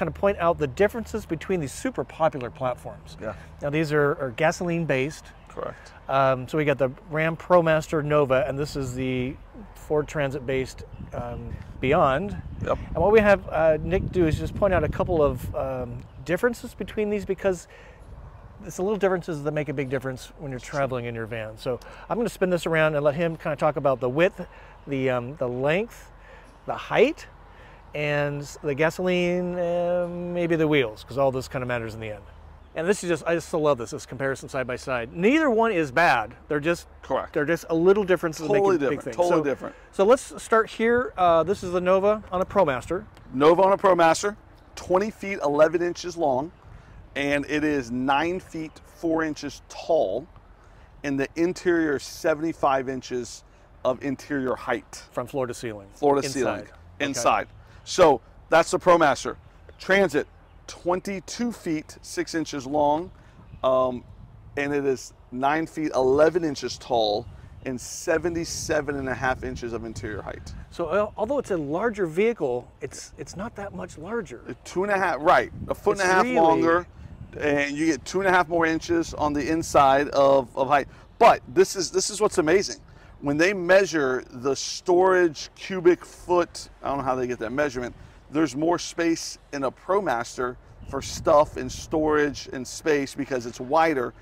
kind of point out the differences between these super popular platforms. Yeah. Now these are, are gasoline based. Correct. Um, so we got the Ram ProMaster Nova, and this is the Ford Transit based um, Beyond. Yep. And what we have uh, Nick do is just point out a couple of um, differences between these because it's the little differences that make a big difference when you're traveling in your van. So I'm going to spin this around and let him kind of talk about the width, the um, the length, the height, and the gasoline, uh, maybe the wheels, because all this kind of matters in the end. And this is just, I just still love this, this comparison side by side. Neither one is bad. They're just Correct. They're just a little differences Totally make a big different, totally so, different. So let's start here. Uh, this is the Nova on a ProMaster. Nova on a ProMaster, 20 feet 11 inches long, and it is 9 feet 4 inches tall, and the interior is 75 inches of interior height, From floor to ceiling. floor to Inside. ceiling, Okay. So that's the ProMaster. Transit, 22 feet 6 inches long, um, and it is 9 feet 11 inches tall, and 77 and a half inches of interior height. So uh, although it's a larger vehicle, it's it's not that much larger. two and a half, right, a foot and a half really- longer, and you get two and a half more inches on the inside of, of height. But this is this is what's amazing. When they measure the storage cubic foot, I don't know how they get that measurement. There's more space in a ProMaster for stuff and storage and space because it's wider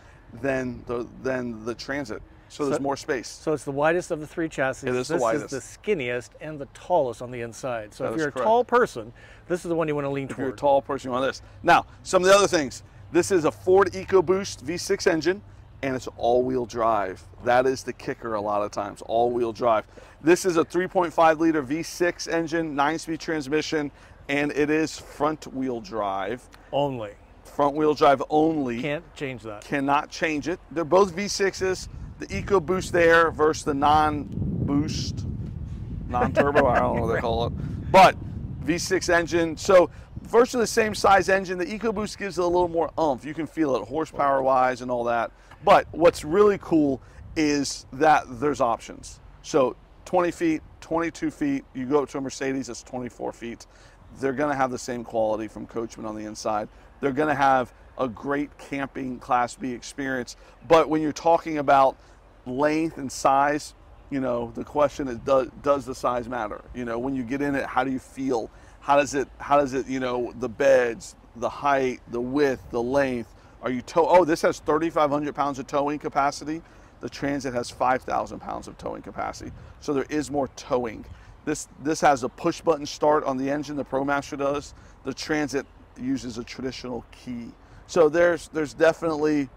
than the than the Transit. So there's So- more space. So it's the widest of the three chassis. It is the this widest. is the skinniest and the tallest on the inside. So That if you're a correct. tall person, this is the one you want to lean if you're a tall person, you want this. Now, some of the other things. This is a Ford EcoBoost V6 engine, and it's all-wheel drive. That is the kicker a lot of times, all-wheel drive. This is a 3.5 liter V6 engine, nine-speed transmission, and it is front-wheel drive. Only. Front-wheel drive only. Can't change that. Cannot change it. They're both V6s. The EcoBoost there versus the non-boost, non-turbo. I don't know what they call it, but V6 engine. So virtually the same size engine. The EcoBoost gives it a little more oomph. You can feel it horsepower-wise and all that. But what's really cool is that there's options. So 20 feet, 22 feet. You go up to a Mercedes, it's 24 feet. They're to have the same quality from Coachmen on the inside. They're to have a great camping Class B experience. But when you're talking about length and size, you know, the question is, does, does the size matter? You know, when you get in it, how do you feel? How does it, how does it, you know, the beds, the height, the width, the length, are you tow? Oh, this has 3,500 pounds of towing capacity. The Transit has 5,000 pounds of towing capacity. So there is more towing. This, this has a push button start on the engine, the ProMaster does. The Transit uses a traditional key. So there's, there's definitely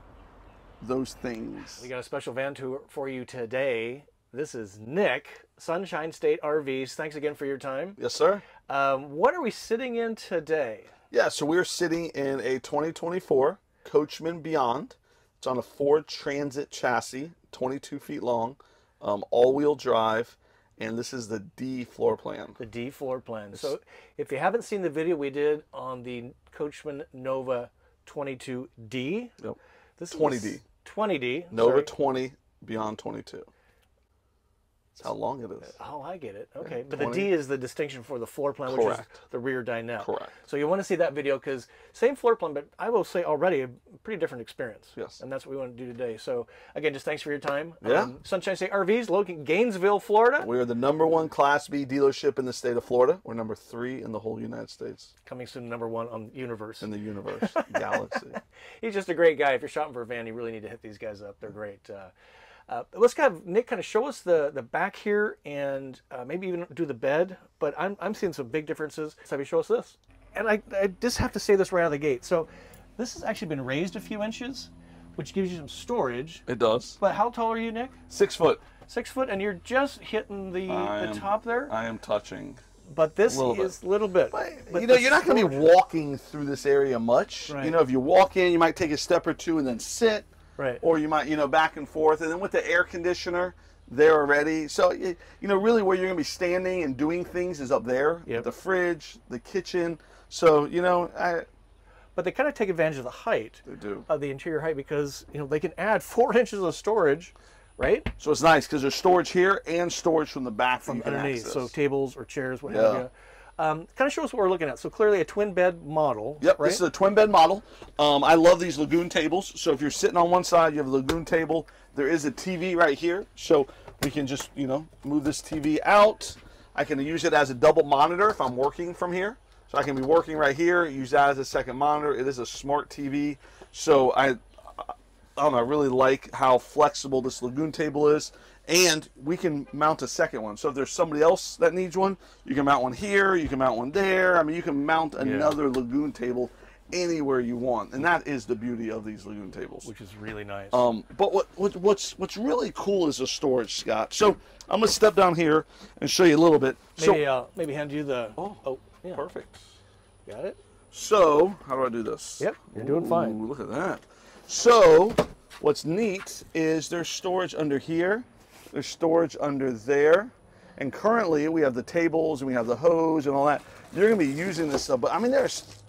those things. We got a special van tour for you today. This is Nick, Sunshine State RVs. Thanks again for your time. Yes, sir. Um, what are we sitting in today? Yeah, so we're sitting in a 2024 Coachmen Beyond. It's on a Ford Transit chassis, 22 feet long, um, all-wheel drive, and this is the D floor plan. The D floor plan. So if you haven't seen the video we did on the Coachmen Nova 22D, Yep. this 20D. is 20D. Nova sorry. 20 Beyond 22. That's how long it is. Oh, I get it. Okay, but 20. the D is the distinction for the floor plan, which is the rear dinette. Correct. So you want to see that video because same floor plan, but I will say already a pretty different experience. Yes. And that's what we want to do today. So again, just thanks for your time. Um, Yeah. Sunshine State RVs, located in Gainesville, Florida. We are the number one Class B dealership in the state of Florida. We're number three in the whole United States, Coming soon, number one on Universe. in the universe, galaxy. He's just a great guy. If you're shopping for a van, you really need to hit these guys up. They're great. Uh, uh, let's kind of Nick kind of show us the the back here and uh, maybe even do the bed. But I'm I'm seeing some big differences. So have you show us this? And I, I just have to say this right out of the gate. So this has actually been raised a few inches, which gives you some storage. It does. But how tall are you, Nick? Six foot. Six foot, and you're just hitting the, I the am- top there. I am touching. but this little is a little bit. But you know, you're not going to be walking through this area much. Right. You know, if you walk in, you might take a step or two and then sit. Right. Or you might, you know, back and forth. And then with the air conditioner there already. So, you know, really where you're going to be standing and doing things is up there. Yep. The fridge, the kitchen. So, you know, I, But they kind of take advantage of the height they do. of the interior height because you know they can add four inches of storage, right? So it's nice because there's storage here and storage from the back from underneath. So tables or chairs, what Yeah. Um, kind of show us what we're looking at. So clearly a twin bed model. Yep, right? this is a twin bed model. Um, I love these Lagun tables. So if you're sitting on one side, you have a Lagun table. There is a TV right here, so we can just you know move this TV out. I can use it as a double monitor if I'm working from here. So I can be working right here, use that as a second monitor. It is a smart TV, so I, I don't know, I really like how flexible this Lagun table is. And we can mount a second one. So if there's somebody else that needs one, you can mount one here, you can mount one there. I mean, you can mount another Lagun table anywhere you want, and that is the beauty of these Lagun tables. which is really nice. Um, but what, what what's what's really cool is the storage, Scott. So I'm gonna step down here and show you a little bit. maybe So uh, maybe hand you the. Oh, yeah. perfect. Got it. So how do I do this? Yep, you're doing fine. Look at that. So what's neat is there's storage under here. There's storage under there. And currently we have the tables and we have the hose and all that. You're gonna be using this stuff, but I mean there's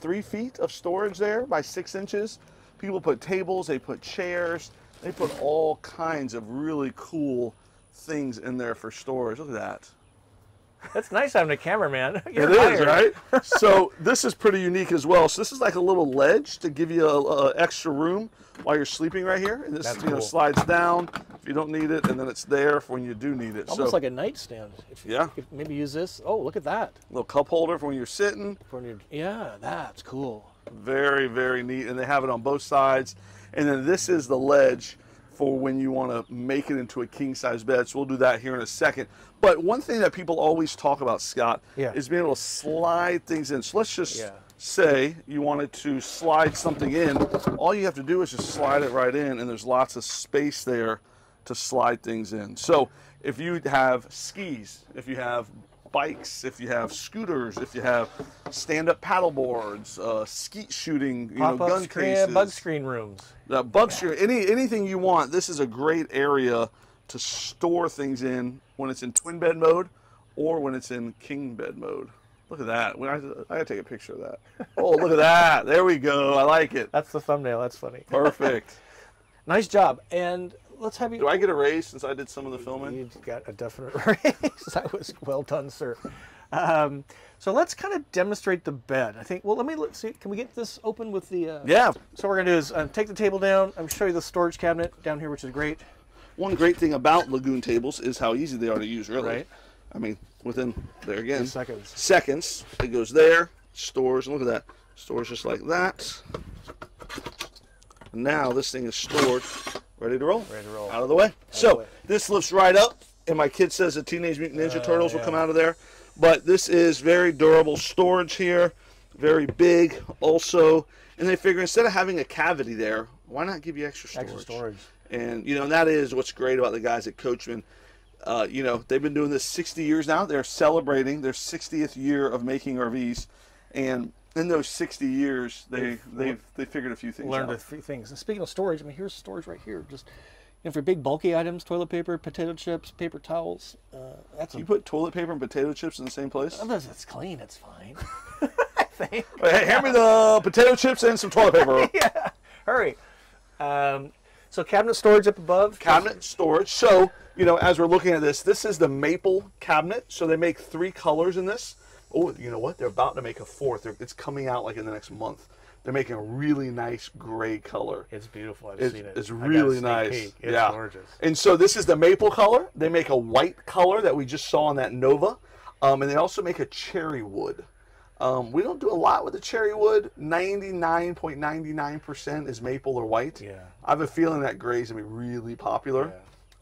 three feet of storage there by six inches. People put tables, they put chairs, they put all kinds of really cool things in there for storage. Look at that. That's nice having a cameraman. You're It is, hired. right? so this is pretty unique as well. So this is like a little ledge to give you a, a extra room while you're sleeping right here. And this you know cool. slides down if you don't need it, and then it's there for when you do need it. Almost so like a nightstand. If you Yeah. could maybe use this. Oh, look at that. little cup holder for when you're sitting. For when you're, yeah, that's cool. Very very neat, and they have it on both sides. And then this is the ledge for when you want to make it into a king size bed. So we'll do that here in a second. But one thing that people always talk about, Scott, Yeah. is being able to slide things in. So let's just Yeah. say you wanted to slide something in. All you have to do is just slide it right in, and there's lots of space there to slide things in. So if you have skis, if you have bikes, if you have scooters, if you have stand-up paddle boards, uh, skeet shooting, you know, gun screen, cases, bug screen rooms. uh, bug screen, any anything you want. This is a great area to store things in when it's in twin bed mode or when it's in king bed mode. Look at that. When I, I gotta take a picture of that. Oh, look at that. There we go. I like it. That's the thumbnail. That's funny. Perfect. Nice job. And let's have you. Do I get a raise since I did some of the filming? You got a definite raise. that was well done, sir. Um, so let's kind of demonstrate the bed. I think. Well, let me let's see. Can we get this open with the? Uh, Yeah. So what we're gonna do is uh, take the table down. I'm show you the storage cabinet down here, which is great. One great thing about Lagun tables is how easy they are to use, really. Right. I mean, within, there again, seconds. seconds, it goes there, stores, and look at that. Stores just like that. And now this thing is stored, ready to roll. Ready to roll. Out of the way. so way. this lifts right up, and my kid says the Teenage Mutant Ninja Uh, Turtles will come out of there. But this is very durable storage here, very big also. And they figure instead of having a cavity there, why not give you extra storage? Extra storage. And you know, and that is what's great about the guys at Coachmen. Uh, you know, they've been doing this 60 years now. They're celebrating their 60th year of making RVs, and in those 60 years, they they've they figured a few things Learned out. a few things. And speaking of storage, I mean, here's storage right here. Just you know, for big bulky items, toilet paper, potato chips, paper towels. Uh, that's a, You put toilet paper and potato chips in the same place? Sometimes it's clean. It's fine. I think. Hey, hand me the potato chips and some toilet paper. yeah. Hurry. Um, so cabinet storage up above. cabinet storage. So, you know, as we're looking at this, this is the maple cabinet. So they make three colors in this. Oh, you know what? They're about to make a fourth. They're, it's coming out like in the next month. They're making a really nice gray color. It's beautiful. I've It's, seen it. it's I got a really nice. peek. It's yeah. gorgeous. And so this is the maple color. They make a white color that we just saw on that Nova. Um, and they also make a cherry wood. Um, we don't do a lot with the cherry wood. 99.99% is maple or white. Yeah. I have a feeling that gray is gonna be really popular.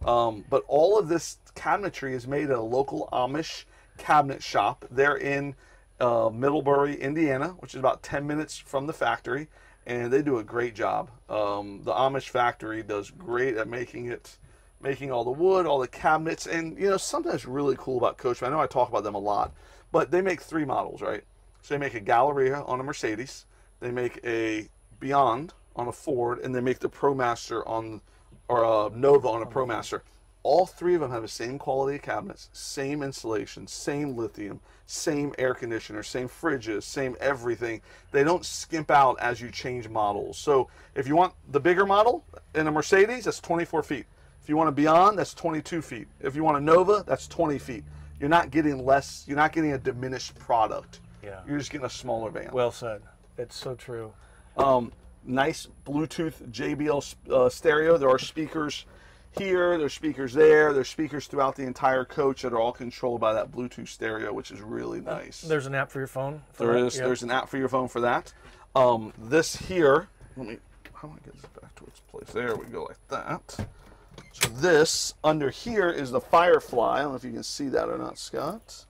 Um, but all of this cabinetry is made at a local Amish cabinet shop. They're in uh, Middlebury, Indiana, which is about 10 minutes from the factory, and they do a great job. Um, the Amish factory does great at making it, making all the wood, all the cabinets, and you know sometimes really cool about Coachmen. I know I talk about them a lot, but they make three models, right? So they make a Galleria on a Mercedes, they make a Beyond on a Ford, and they make the ProMaster on or a Nova on a ProMaster. All three of them have the same quality of cabinets, same insulation, same lithium, same air conditioner, same fridges, same everything. They don't skimp out as you change models. So if you want the bigger model in a Mercedes, that's 24 feet. If you want a Beyond, that's 22 feet. If you want a Nova, that's 20 feet. you're not getting less. You're not getting a diminished product. Yeah. You're just getting a smaller van. Well said. It's so true. Um, nice Bluetooth JBL uh, stereo. There are speakers here. There's speakers there. There's speakers throughout the entire coach that are all controlled by that Bluetooth stereo, which is really nice. There's an app for your phone. for There that? is. Yep. There's an app for your phone for that. Um, this here. Let me. How do I get this back to its place? There we go, like that. So this under here is the Firefly. I don't know if you can see that or not, Scott.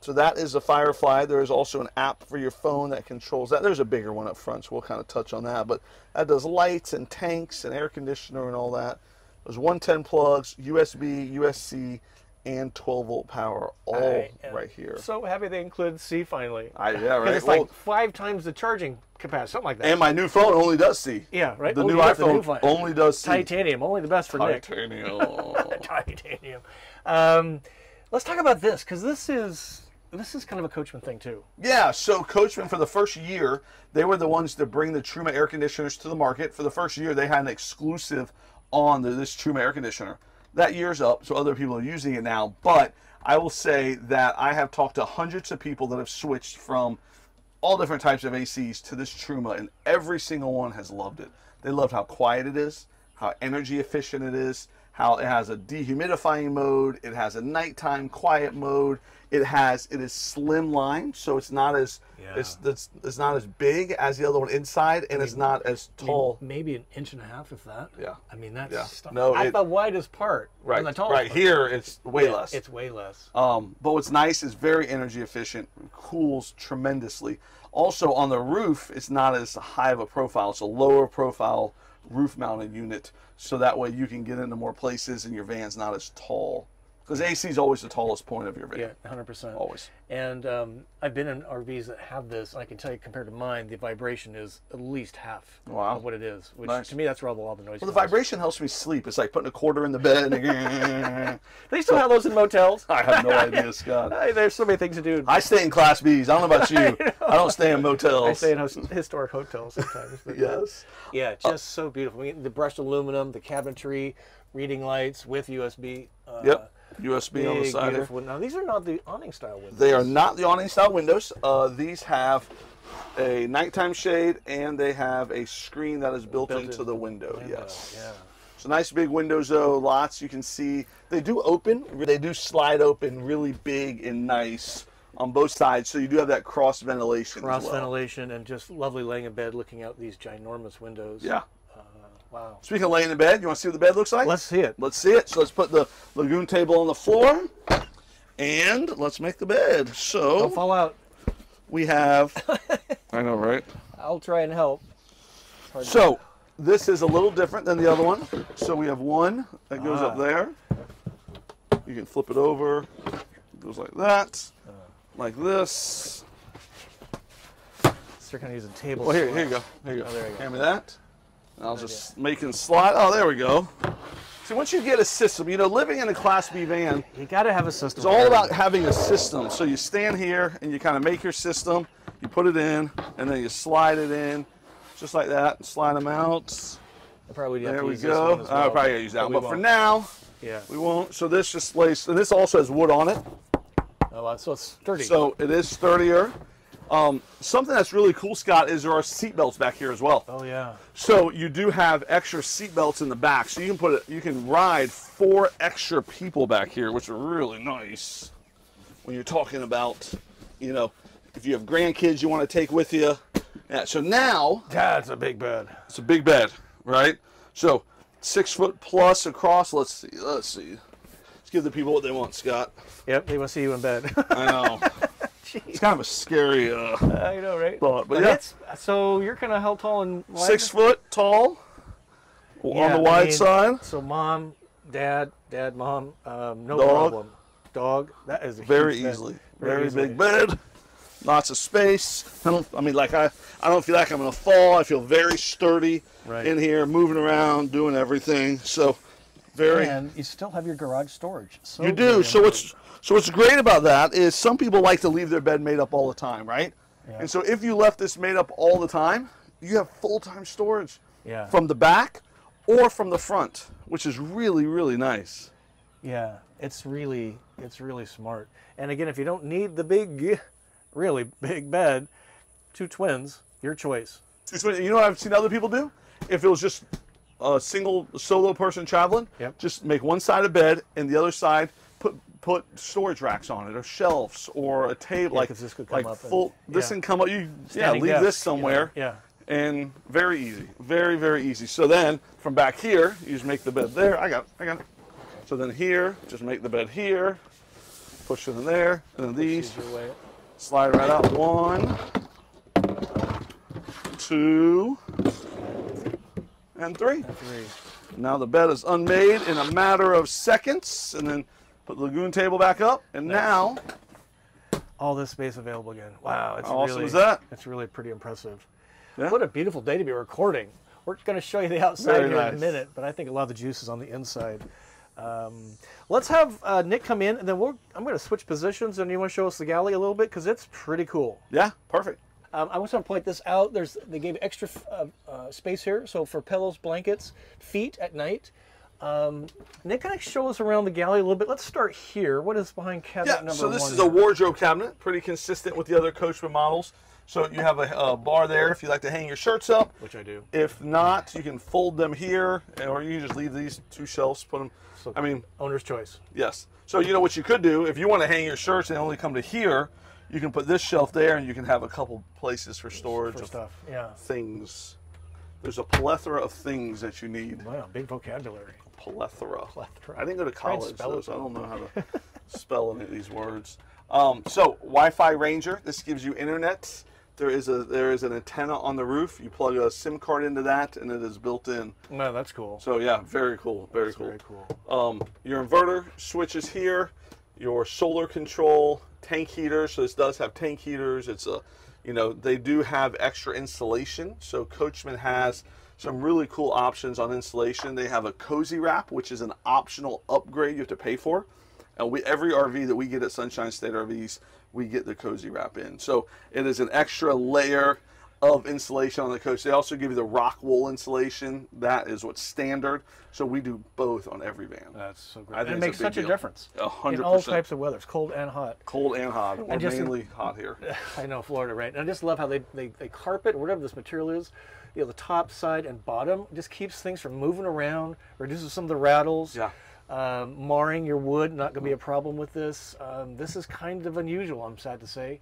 So that is the Firefly. There is also an app for your phone that controls that. There's a bigger one up front, so we'll kind of touch on that. But that does lights and tanks and air conditioner and all that. There's 110 plugs, USB, USB-C, and 12 volt power all right here. So happy they included C finally. I, yeah, right. It's Well, like five times the charging capacity, something like that. and my new phone only does C. yeah, right. The new got the iPhone new only does C. Titanium, only the best for Nick. Titanium. Titanium. Um, let's talk about this because this is this is kind of a Coachmen thing too. Yeah, so Coachmen for the first year, they were the ones to bring the Truma air conditioners to the market. For the first year, they had an exclusive on the, this Truma air conditioner. That year's up, so other people are using it now. But I will say that I have talked to hundreds of people that have switched from all different types of ACs to this Truma, and every single one has loved it. They loved how quiet it is, how energy efficient it is, how it has a dehumidifying mode, it has a nighttime quiet mode, it has it is slimline, so it's not as Yeah. it's, it's it's not as big as the other one inside, and it's not as tall. Maybe an inch and a half, if that. Yeah. I mean that's Yeah. stuff- No, at it- the widest part. Right, the tallest right part. here it's way Yeah, less. It's way less. Um, but what's nice is very energy efficient, cools tremendously. Also on the roof, it's not as high of a profile. It's a lower profile roof mounted unit, so that way you can get into more places and your van's not as tall. Because AC is always the tallest point of your van. Yeah, 100%. Always. And um, I've been in RVs that have this, and I can tell you, compared to mine, the vibration is at least half Wow. of what it is. Which Nice. to me, that's where all the, all the noise. Well, the vibration helps me sleep. It's like putting a quarter in the bed. And They still have those in motels. I have no idea, Scott. Hey, there's so many things to do. I stay in Class B's. I don't know about you. I, don't stay in motels. I stay in historic hotels sometimes. yes. Yeah, just so beautiful. I mean, the brushed aluminum, the cabinetry, reading lights with USB. Uh, Yep. USB on the big, side here. Now these are not the awning style windows. They are not the awning style windows. Uh, these have a nighttime shade and they have a screen that is built, Built into into the window. window, Yes. Yeah. So nice big windows though, lots you can see. They do open, they do slide open really big and nice on both sides. So you do have that cross ventilation. Cross as well. ventilation and just lovely laying in bed looking out these ginormous windows. Yeah. Wow. Speaking of laying in bed, you want to see what the bed looks like? Let's see it. Let's see it. So let's put the Lagun table on the floor and let's make the bed. So Don't fall out. we have, I know, right? I'll try and help. So this is a little different than the other one. So we have one that goes Ah. up there. You can flip it over. It goes like that, like this. So you're gonna use a table. Well, here, here you go. Here you go. Oh, there you go. Hand me that. And I'll just make it slide. Oh, there we go. See, once you get a system, you know, living in a Class B van, You got to have a system. It's all about having a system. So you stand here and you kind of make your system. You put it in, and then you slide it in, just like that. And slide them out. I probably There we go. well, I'll probably gotta use that one, but for now Yeah. we won't. So this just lays, and this also has wood on it, Oh. So it's sturdy. so it is sturdier. Um, something that's really cool, Scott, is there are seat belts back here as well. oh yeah. So you do have extra seat belts in the back, so you can put it, you can ride four extra people back here, which are really nice. When you're talking about, you know, if you have grandkids you want to take with you. Yeah. So now That's a big bed. it's a big bed, right? So six foot plus across. Let's see. Let's see. Let's give the people what they want, Scott. Yep. They want to see you in bed. I know. it's kind of a scary uh, I know, right? thought, but But yeah, it's, so you're kind of how tall and wide? six foot tall on Yeah, the I wide mean, side. So mom, dad, dad, mom, um, no Dog. problem. Dog. That is a very easily. Very, easily. big bed. Lots of space. I don't. I mean, like I. I don't feel like I'm gonna fall. I feel very sturdy Right. in here, moving around, doing everything. So, very. And you still have your garage storage. So you do. So what's so what's great about that is some people like to leave their bed made up all the time, right? Yeah. And so if you left this made up all the time, you have full time storage Yeah. from the back or from the front, which is really really nice. Yeah, it's really it's really smart. And again, if you don't need the big, really big bed, two twins, your choice. Two twin- You know what I've seen other people do? If it was just a single solo person traveling, Yep. just make one side of bed and the other side put put storage racks on it or shelves or a table like 'cause this could come like up and- full this yeah. can come up. You yeah leave desk, this you know, somewhere. yeah. and very easy very very easy. So then from back here you just make the bed there. I got it, I got it. So then here just make the bed here push it in there and then these slide right out. One two and three Three. now the bed is unmade in a matter of seconds, and then put the Lagun table back up, and now All this space available again. Wow, it's How awesome really is that? it's really pretty impressive. Yeah. What a beautiful day to be recording. We're going to show you the outside Very here in a minute, but I think a lot of the juice is on the inside. Um, let's have uh, Nick come in, and then we'll, I'm going to switch positions, and you want to show us the galley a little bit because it's pretty cool. yeah, perfect. Um, I just want to point this out. There's they gave extra uh, uh, space here, so for pillows, blankets, feet at night. Um, Nick, can I show us around the galley a little bit? Let's start here. What is behind cabinet Yeah, number so this one? is a wardrobe cabinet, pretty consistent with the other Coachmen models. So you have a, a bar there if you like to hang your shirts up. which I do. If not, you can fold them here, or you can just leave these two shelves, put them. So- I mean, Owner's choice. yes. So you know what you could do if you want to hang your shirts and only come to here, you can put this shelf there, and you can have a couple places for storage For of stuff. Yeah. things. There's a plethora of things that you need. Wow, big vocabulary. Plethora. Plethora. I didn't go to college, though, so I don't know how to spell any of these words. Um, so Wi-Fi Ranger. This gives you internet. There is a there is an antenna on the roof. You plug a SIM card into that, and it is built in. No, that's cool. So yeah, very cool, very cool. Very cool. Um, your inverter switches here, your solar control, tank heaters. So this does have tank heaters. It's a, you know, they do have extra insulation. So Coachmen has some really cool options on insulation. They have a cozy wrap, which is an optional upgrade you have to pay for. And we every RV that we get at Sunshine State RVs, we get the cozy wrap in. So it is an extra layer of insulation on the coach. They also give you the rock wool insulation. That is what's standard. So we do both on every van. That's so great. I think it makes a such a difference. A hundred In all types of weather, it's cold and hot. Cold and hot, or just- mainly hot here. I know Florida, right? And I just love how they, they, they carpet or whatever this material is. You know, the top, side, and bottom just keeps things from moving around, reduces some of the rattles. Yeah. Um, marring your wood, not going to be a problem with this. Um, this is kind of unusual, I'm sad to say.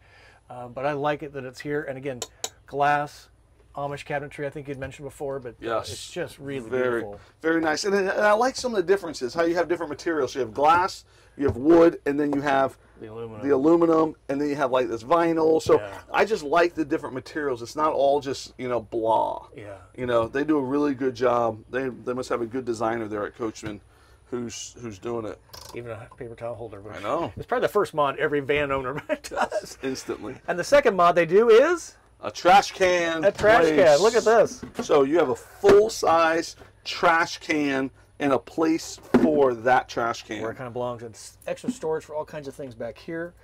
Um, but I like it that it's here. And again, glass, Amish cabinetry, I think you'd mentioned before, but Yes. it's just really very, beautiful. very nice. And, and I like some of the differences. How you have different materials. You have glass, you have wood, and then you have The aluminum. the aluminum, and then you have like this vinyl. So Yeah. I just like the different materials. It's not all just you know blah. Yeah. You know they do a really good job. They they must have a good designer there at Coachmen, who's who's doing it Even a paper towel holder. I know. It's probably the first mod every van owner does. instantly. And the second mod they do is A trash can. a trash place. can. Look at this. So you have a full size trash can and a place for that trash can. Where it kind of belongs. It's extra storage for all kinds of things back here.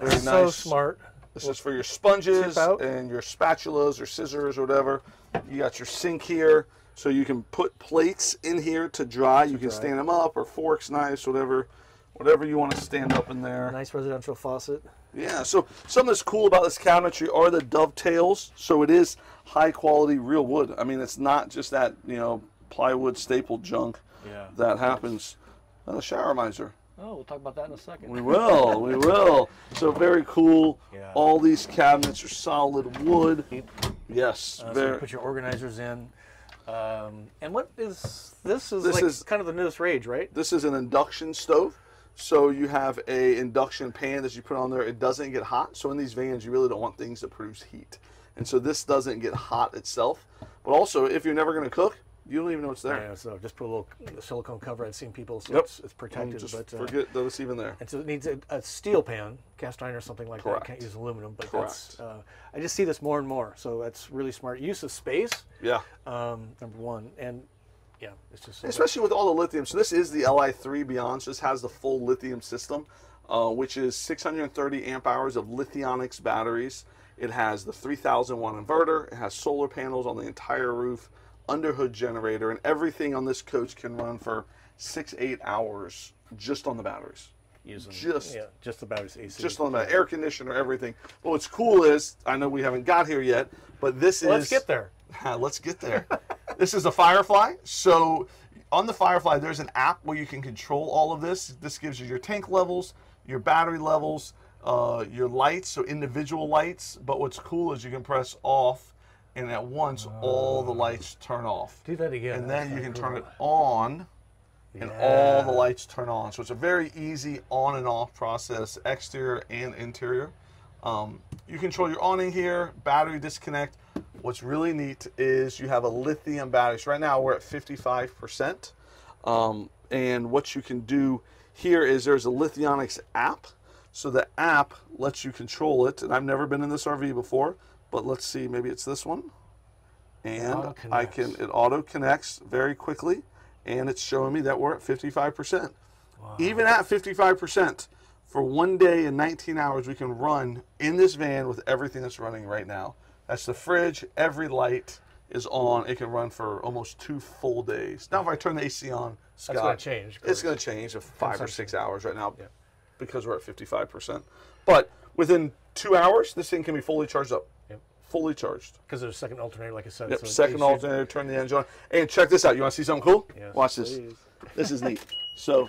Very so nice. smart. This is for your sponges and your spatulas or scissors or whatever. You got your sink here, so you can put plates in here to dry. you can dry. stand them up or forks, knives, whatever, whatever you want to stand up in there. Nice residential faucet. Yeah. So something that's cool about this cabinetry are the dovetails. So it is high quality real wood. I mean, it's not just that you know plywood stapled junk Yeah. that happens. Uh, shower miser. Oh, we'll talk about that in a second. We will, we will. So very cool. Yeah. All these cabinets are solid wood. Yes, Uh, so you very. put your organizers in. Um, and what is this? Is This like is- kind of the newest rage, right? This is an induction stove. So you have a induction pan that you put on there. It doesn't get hot. So in these vans, you really don't want things that produce heat. And so this doesn't get hot itself. But also, if you're never going to cook, you don't even know it's there. Yeah. So just put a little silicone cover. I've seen people, so Yep. it's, it's And protected. just but uh, forget that it's even there. and so it needs a, a steel pan, cast iron or something like that. Correct. Can't use aluminum, but Correct. that's. Uh, I just see this more and more. So that's really smart use of space. Yeah. Um, number one, and yeah, it's just especially with all the lithium. So this is the Li3 Beyond. So this has the full lithium system, uh, which is 630 amp hours of Lithionics batteries. It has the 3000 watt inverter. It has solar panels on the entire roof, underhood generator, and everything on this coach can run for six, eight hours just on the batteries. Using Just- yeah, just the battery's AC. Just on the air conditioner, everything. But what's cool is, I know we haven't got here yet, but this is Let's get there. Let's get there. This is a Firefly. So on the Firefly, there's an app where you can control all of this. This gives you your tank levels, your battery levels, uh, your lights, so individual lights. But what's cool is you can press off, and at once all the lights turn off. Do that again. And That's then you can turn it on, and all the lights turn on. So it's a very easy on and off process, exterior and interior. Um, you control your awning here, battery disconnect. What's really neat is you have a lithium battery. So right now we're at 55%. Um, and what you can do here is there's a Lithionics app. So the app lets you control it. And I've never been in this RV before, but let's see, maybe it's this one. And I can, it auto connects very quickly. And it's showing me that we're at 55%. Even at 55%, for one day and 19 hours, we can run in this van with everything that's running right now. That's the fridge, every light is on. It can run for almost two full days. Now, if I turn the AC on, Scott, gonna change, It's going to change to five or six hours right now Yeah. because we're at 55%. But within two hours, this thing can be fully charged up. Yep. Fully charged. Because there's a second alternator, like I said. Yep, so second AC alternator, turn the engine on. And check this out. You want to see something cool? Yes, Watch this. please. This is neat. So,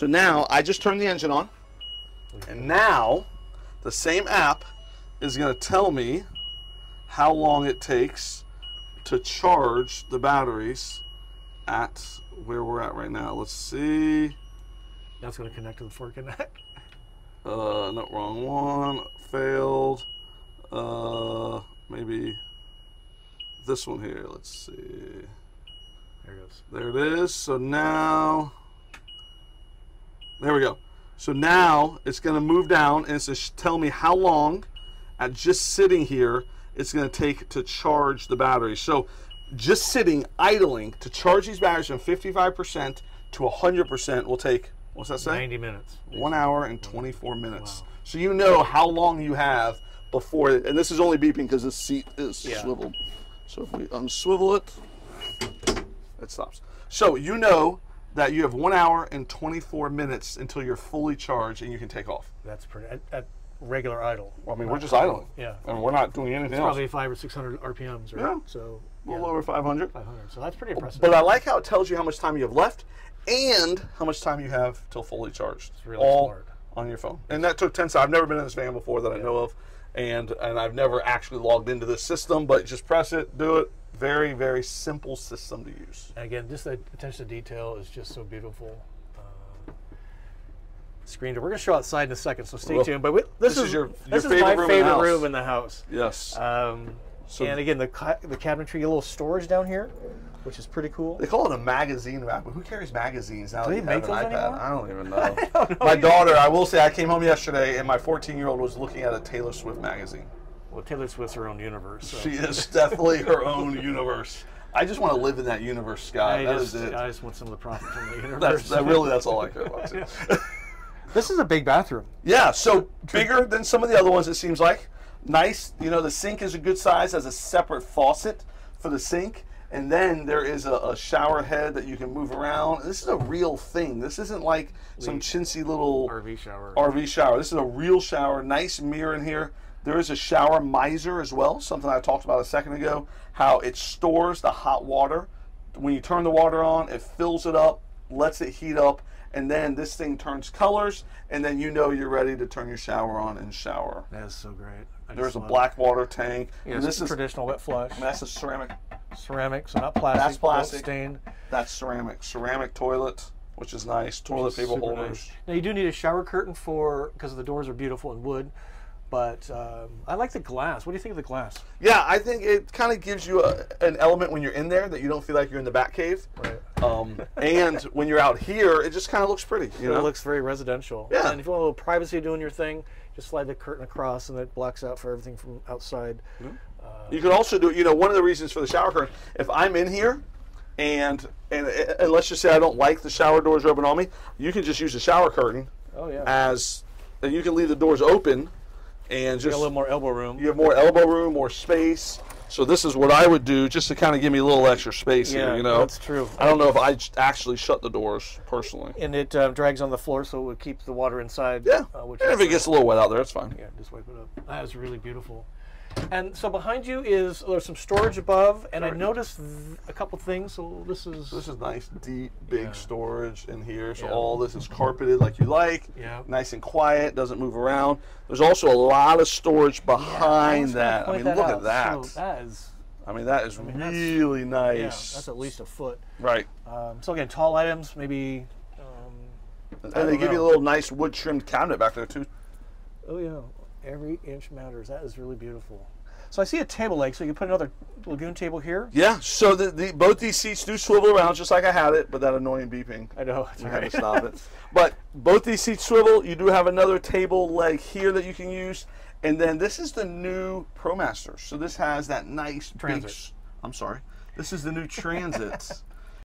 so now I just turned the engine on, and now the same app is going to tell me how long it takes to charge the batteries at where we're at right now. Let's see. That's going to connect to the fork Ford Connect. Uh, no, wrong one. Failed. Uh, maybe this one here. Let's see. There it goes. There it is. So now, there we go. So now it's going to move down and it's going to tell me how long, at just sitting here, it's going to take to charge the battery. So just sitting, idling, to charge these batteries from 55% to 100% will take, what's that say? 90 minutes. One hour and 24 minutes. So you know how long you have before, and this is only beeping because the seat is Yeah. swiveled. So if we unswivel it, it stops. So you know that you have one hour and 24 minutes until you're fully charged and you can take off. That's pretty. At, at regular idle. Well, I mean, we're just idling. Yeah. And we're not doing anything else. Probably five or 600 RPMs, right? Yeah. So, a little yeah, over 500. 500. So that's pretty impressive. But I like how it tells you how much time you have left and how much time you have till fully charged. It's really all smart. on your phone. And that took 10 seconds. I've never been in this van before that I know of. And and I've never actually logged into this system, but just press it, do it. Very, very simple system to use. And again, just the attention to detail is just so beautiful. Uh, screen door. We're going to show outside in a second, so stay Well, tuned. But we, this, this is your- this your is my favorite room in the favorite house. room in the house. Yes. Um, So- and again, the the cabinetry, a little storage down here, which is pretty cool. They call it a magazine rack, but who carries magazines now? Do they make those iPad? anymore? I don't even know. My daughter, I will say, I came home yesterday and my 14 year old was looking at a Taylor Swift magazine. Well, Taylor Swift's her own universe. So. She is definitely her own universe. I just want to live in that universe, Scott. I That just, is it. I just want some of the profit from the universe. That's that really. That's all I care about. too. this is a big bathroom. yeah. So bigger than some of the other ones. It seems like nice. You know, the sink is a good size. Has a separate faucet for the sink, and then there is a, a shower head that you can move around. This is a real thing. This isn't like some chintzy little RV shower. RV shower. This is a real shower. Nice mirror in here. There is a shower miser as well, something I talked about a second ago. How it stores the hot water. When you turn the water on, it fills it up, lets it heat up, and then this thing turns colors, and then you know you're ready to turn your shower on and shower. that is so great. I There's a black water tank. Yeah, and this is traditional wet flush. that's a ceramic. Ceramic, so not plastic. That's plastic. Stain. That's ceramic. Ceramic toilet, which is nice. Toilet paper holders. nice. Now you do need a shower curtain for because the doors are beautiful in wood, but um, I like the glass. What do you think of the glass? Yeah, I think it kind of gives you a, an element when you're in there that you don't feel like you're in the back cave. Right. Um, and when you're out here, it just kind of looks pretty. You It know, looks very residential. Yeah. And if you want a little privacy doing your thing, just slide the curtain across and it blocks out for everything from outside. you can also do. It, you know, one of the reasons for the shower curtain, if I'm in here, and and and let's just say I don't like the shower doors open on me, you can just use the shower curtain Oh yeah. as, and you can leave the doors open, and just a little more elbow room. you have more elbow room, more space, So this is what I would do just to kind of give me a little extra space here, you know. that's true. I don't know if I actually shut the doors personally. And it uh, drags on the floor, so it would keep the water inside. Yeah. uh, which and if it gets a little wet out there, it's fine. Yeah, just wipe it up. That is really beautiful. And so behind you is there's some storage above, and I noticed a couple things. So this is This is nice, deep, big Yeah. storage in here. So Yeah. all this is carpeted like you like. Yeah. Nice and quiet, doesn't move around. There's also a lot of storage behind gonna that. I mean, look out. at that. So that is I mean, that is mean, that's- really nice. yeah, that's at least a foot. right. Um, so again, tall items, maybe. Um, And I they give you a little nice wood trimmed cabinet back there too. oh yeah, every inch matters. That is really beautiful. So I see a table leg, so you can put another Lagun table here. Yeah. So the, the both these seats do swivel around just like I had it, but that annoying beeping. I know. We right. had to stop it. But both these seats swivel. You do have another table leg here that you can use. And then this is the new ProMaster. So this has that nice big Transit. s- I'm sorry. This is the new Transit